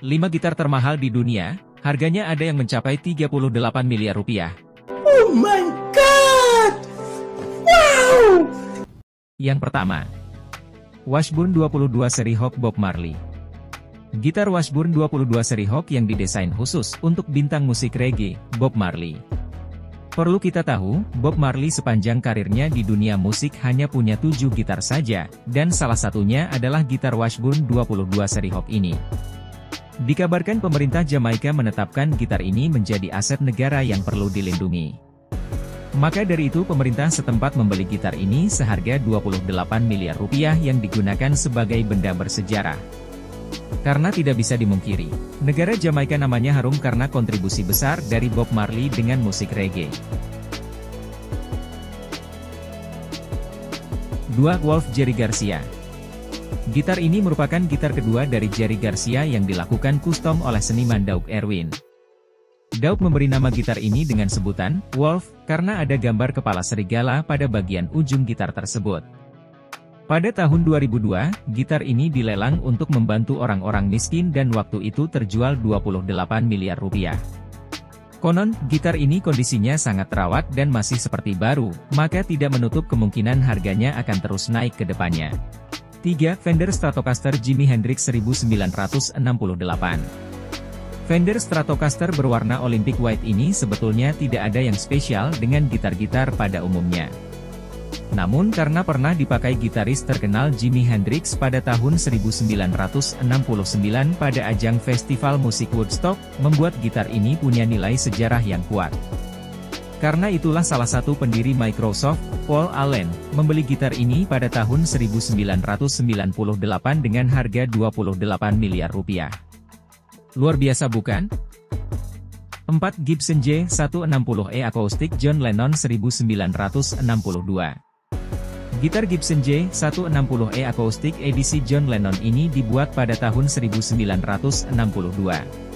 5 gitar termahal di dunia, harganya ada yang mencapai 38 miliar rupiah. Oh my god! Wow! Yang pertama, Washburn 22 seri Hawk Bob Marley. Gitar Washburn 22 seri Hawk yang didesain khusus untuk bintang musik reggae, Bob Marley. Perlu kita tahu, Bob Marley sepanjang karirnya di dunia musik hanya punya 7 gitar saja, dan salah satunya adalah gitar Washburn 22 seri Hawk ini. Dikabarkan pemerintah Jamaika menetapkan gitar ini menjadi aset negara yang perlu dilindungi. Maka dari itu pemerintah setempat membeli gitar ini seharga 28 miliar rupiah yang digunakan sebagai benda bersejarah. Karena tidak bisa dimungkiri, negara Jamaika namanya harum karena kontribusi besar dari Bob Marley dengan musik reggae. 2. Wolf Jerry Garcia Gitar ini merupakan gitar kedua dari Jerry Garcia yang dilakukan custom oleh seniman Doug Erwin. Doug memberi nama gitar ini dengan sebutan Wolf karena ada gambar kepala serigala pada bagian ujung gitar tersebut. Pada tahun 2002, gitar ini dilelang untuk membantu orang-orang miskin dan waktu itu terjual 28 miliar rupiah. Konon, gitar ini kondisinya sangat terawat dan masih seperti baru, maka tidak menutup kemungkinan harganya akan terus naik ke depannya. 3. Fender Stratocaster Jimi Hendrix 1968 Fender Stratocaster berwarna Olympic White ini sebetulnya tidak ada yang spesial dengan gitar-gitar pada umumnya. Namun karena pernah dipakai gitaris terkenal Jimi Hendrix pada tahun 1969 pada ajang festival musik Woodstock, membuat gitar ini punya nilai sejarah yang kuat. Karena itulah salah satu pendiri Microsoft, Paul Allen, membeli gitar ini pada tahun 1998 dengan harga 28 miliar rupiah. Luar biasa bukan? 4 Gibson J160E Acoustic John Lennon 1962 Gitar Gibson J160E Acoustic edisi John Lennon ini dibuat pada tahun 1962.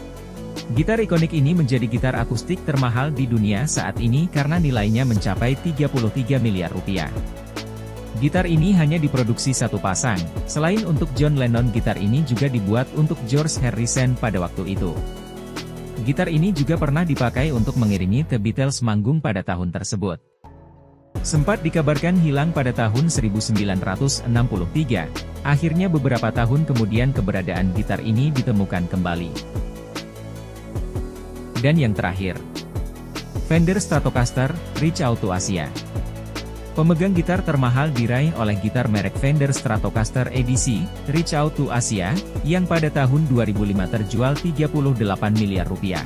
Gitar ikonik ini menjadi gitar akustik termahal di dunia saat ini karena nilainya mencapai 33 miliar rupiah. Gitar ini hanya diproduksi satu pasang, selain untuk John Lennon gitar ini juga dibuat untuk George Harrison pada waktu itu. Gitar ini juga pernah dipakai untuk mengiringi The Beatles manggung pada tahun tersebut. Sempat dikabarkan hilang pada tahun 1963, akhirnya beberapa tahun kemudian keberadaan gitar ini ditemukan kembali. Dan yang terakhir, Fender Stratocaster, Reach Out to Asia. Pemegang gitar termahal diraih oleh gitar merek Fender Stratocaster edisi, Reach Out to Asia, yang pada tahun 2005 terjual 38 miliar rupiah.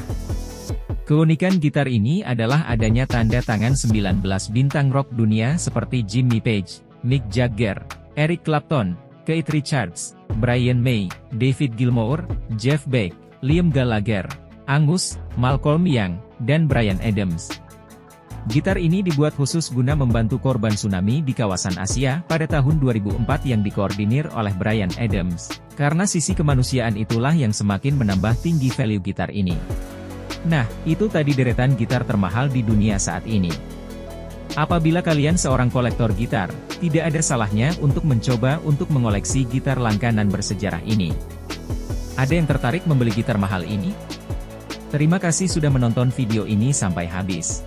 Keunikan gitar ini adalah adanya tanda tangan 19 bintang rock dunia seperti Jimmy Page, Mick Jagger, Eric Clapton, Keith Richards, Brian May, David Gilmour, Jeff Beck, Liam Gallagher, Angus, Malcolm Young, dan Brian Adams. Gitar ini dibuat khusus guna membantu korban tsunami di kawasan Asia pada tahun 2004 yang dikoordinir oleh Brian Adams. Karena sisi kemanusiaan itulah yang semakin menambah tinggi value gitar ini. Nah, itu tadi deretan gitar termahal di dunia saat ini. Apabila kalian seorang kolektor gitar, tidak ada salahnya untuk mencoba untuk mengoleksi gitar langganan bersejarah ini. Ada yang tertarik membeli gitar mahal ini? Terima kasih sudah menonton video ini sampai habis.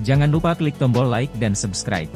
Jangan lupa klik tombol like dan subscribe.